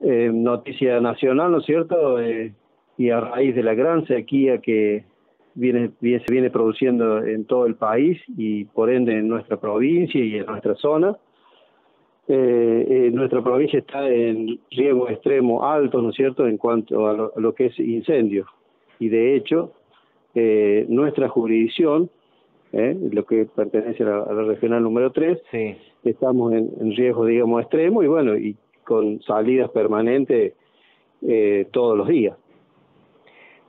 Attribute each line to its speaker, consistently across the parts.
Speaker 1: eh, noticia nacional, ¿no es cierto? Eh, y a raíz de la gran sequía que viene, se viene produciendo en todo el país y por ende en nuestra provincia y en nuestra zona, eh, nuestra provincia está en riesgo extremo alto, ¿no es cierto?, en cuanto a lo, que es incendio. Y de hecho, eh, nuestra jurisdicción, eh, lo que pertenece a la, regional número 3, sí. estamos en, en, riesgo, digamos, extremo y bueno, y con salidas permanentes eh, todos los días.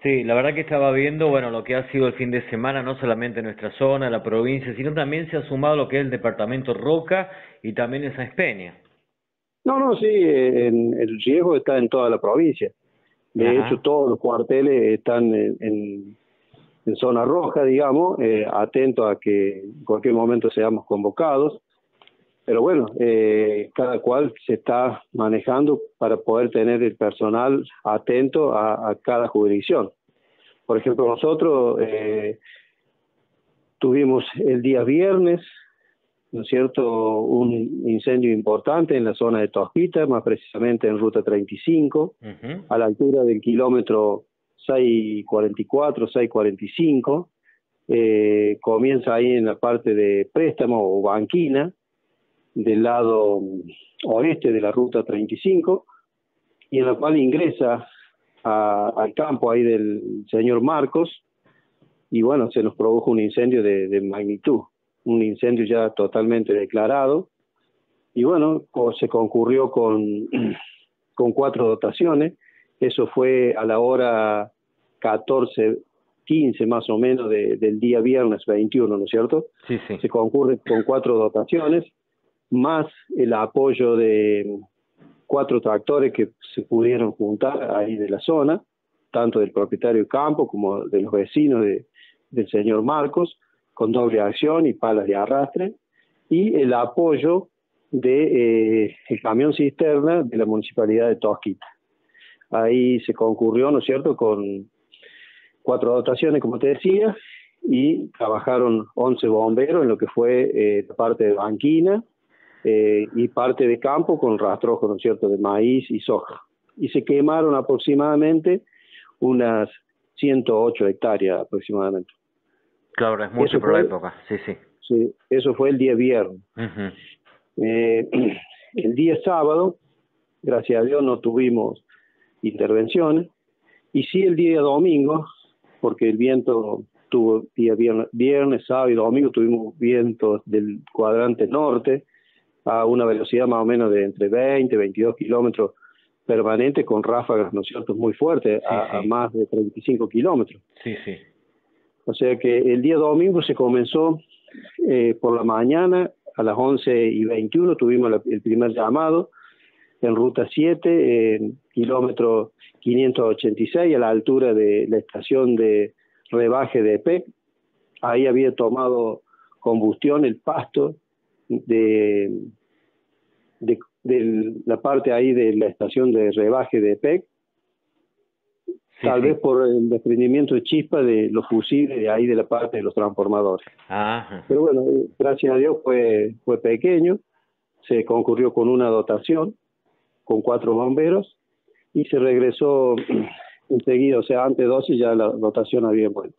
Speaker 2: Sí, la verdad que estaba viendo, bueno, lo que ha sido el fin de semana, no solamente en nuestra zona, la provincia, sino también se ha sumado lo que es el departamento Roca y también esa Espeña.
Speaker 1: No, no, sí, en, el riesgo está en toda la provincia. De hecho, todos los cuarteles están en, en, zona roja, digamos, eh, atentos a que en cualquier momento seamos convocados. Pero bueno, eh, cada cual se está manejando para poder tener el personal atento a, cada jurisdicción. Por ejemplo, nosotros eh, tuvimos el día viernes, ¿no es cierto?, un incendio importante en la zona de Tosquita, más precisamente en Ruta 35, a la altura del kilómetro 644, 645. Eh, comienza ahí en la parte de préstamo o banquina, del lado oeste de la ruta 35 y en la cual ingresa al campo ahí del señor Marcos y bueno, se nos produjo un incendio de, magnitud, un incendio ya totalmente declarado y bueno, se concurrió con, con cuatro dotaciones, eso fue a la hora 14, 15 más o menos del día viernes 21, ¿no es cierto?
Speaker 2: Sí, sí.
Speaker 1: Se concurre con cuatro dotaciones más el apoyo de cuatro tractores que se pudieron juntar ahí de la zona, tanto del propietario de campo como de los vecinos de, del señor Marcos, con doble acción y palas de arrastre, y el apoyo de eh, el camión cisterna de la municipalidad de Tosquita. Ahí se concurrió, ¿no es cierto?, con cuatro dotaciones, como te decía, y trabajaron 11 bomberos en lo que fue eh, la parte de banquina, eh, y parte de campo con rastrojo, ¿no es cierto?, de maíz y soja. Y se quemaron aproximadamente unas 108 hectáreas aproximadamente.
Speaker 2: Claro, es mucho por la época, sí, sí.
Speaker 1: Sí, eso fue el día viernes. eh, el día sábado, gracias a Dios, no tuvimos intervenciones. Y sí el día domingo, porque el viento tuvo día viernes, viernes, sábado y domingo tuvimos vientos del cuadrante norte, a una velocidad más o menos de entre 20 y 22 kilómetros permanente con ráfagas, ¿no es cierto?, muy fuertes, a, más de 35 kilómetros.
Speaker 2: Sí, sí.
Speaker 1: O sea que el día domingo se comenzó eh, por la mañana, a las 11 y 21 tuvimos el primer llamado en ruta 7, en kilómetro 586, a la altura de la estación de rebaje de PEC. Ahí había tomado combustión el pasto de, de, la parte ahí de la estación de rebaje de PEC, tal vez por el desprendimiento de chispa de los fusiles de ahí de la parte de los transformadores. Pero bueno, gracias a Dios fue, fue pequeño, se concurrió con una dotación, con cuatro bomberos, y se regresó enseguida, o sea, antes de 12 ya la dotación había vuelto.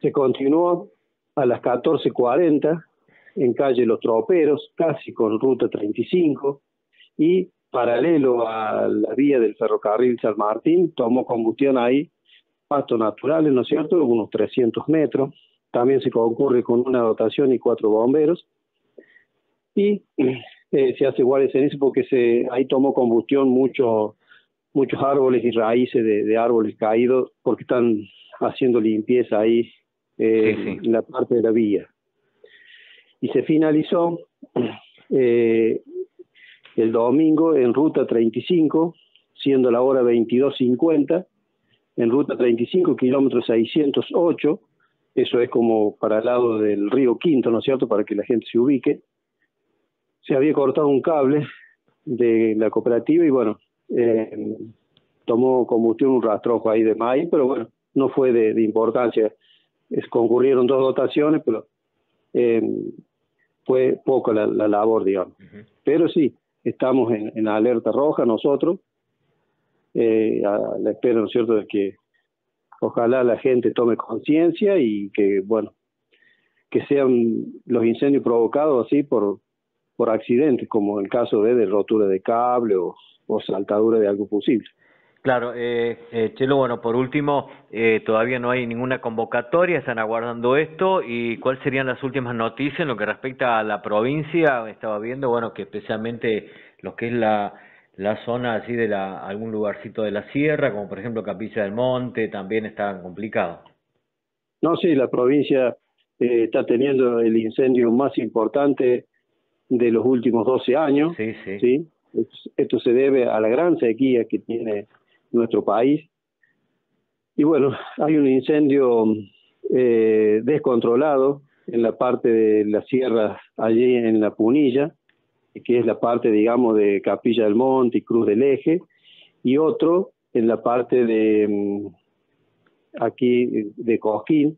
Speaker 1: Se continuó a las 14.40 en calle Los Troperos, casi con ruta 35, y paralelo a la vía del ferrocarril San Martín, tomó combustión ahí, pastos naturales, ¿no es cierto?, unos 300 metros. También se concurre con una dotación y cuatro bomberos. Y eh, se hace igual ese porque se, ahí tomó combustión muchos muchos árboles y raíces de, árboles caídos porque están haciendo limpieza ahí eh, en la parte de la vía y se finalizó eh, el domingo en ruta 35, siendo la hora 22.50, en ruta 35, kilómetros 608, eso es como para el lado del río Quinto, ¿no es cierto?, para que la gente se ubique. Se había cortado un cable de la cooperativa y bueno, eh, tomó combustión un rastrojo ahí de maíz, pero bueno, no fue de, importancia. Es, concurrieron dos dotaciones, pero eh, fue poco la, labor, digamos. Pero sí, estamos en, alerta roja nosotros, eh, a la espera, ¿no es cierto?, de que ojalá la gente tome conciencia y que, bueno, que sean los incendios provocados así por, por accidentes, como el caso de, de rotura de cable o, o saltadura de algo posible.
Speaker 2: Claro, eh, eh, Chelo, bueno, por último, eh, todavía no hay ninguna convocatoria, están aguardando esto, y cuáles serían las últimas noticias en lo que respecta a la provincia, estaba viendo, bueno, que especialmente lo que es la, la zona así de la, algún lugarcito de la sierra, como por ejemplo Capilla del Monte, también está complicado.
Speaker 1: No, sí, la provincia eh, está teniendo el incendio más importante de los últimos 12 años. Sí, sí. ¿sí? Esto se debe a la gran sequía que tiene nuestro país. Y bueno, hay un incendio eh, descontrolado en la parte de las sierras allí en la Punilla, que es la parte, digamos, de Capilla del Monte y Cruz del Eje, y otro en la parte de mm, aquí de Coquín,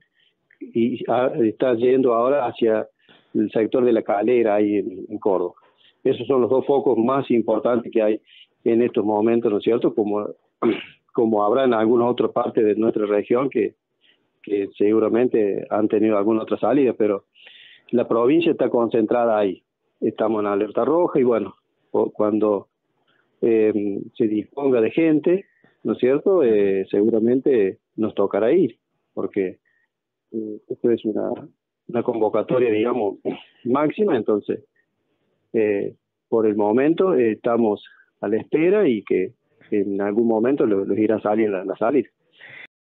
Speaker 1: y está yendo ahora hacia el sector de la calera ahí en Córdoba. Esos son los dos focos más importantes que hay en estos momentos, ¿no es cierto? Como, como habrá en alguna otra parte de nuestra región que, que seguramente han tenido alguna otra salida, pero la provincia está concentrada ahí. Estamos en alerta roja y bueno, cuando eh, se disponga de gente, ¿no es cierto? Eh, seguramente nos tocará ir, porque eh, esto es una, una convocatoria, digamos, máxima, entonces eh, por el momento eh, estamos a la espera y que en algún momento los, irá a salir la salida.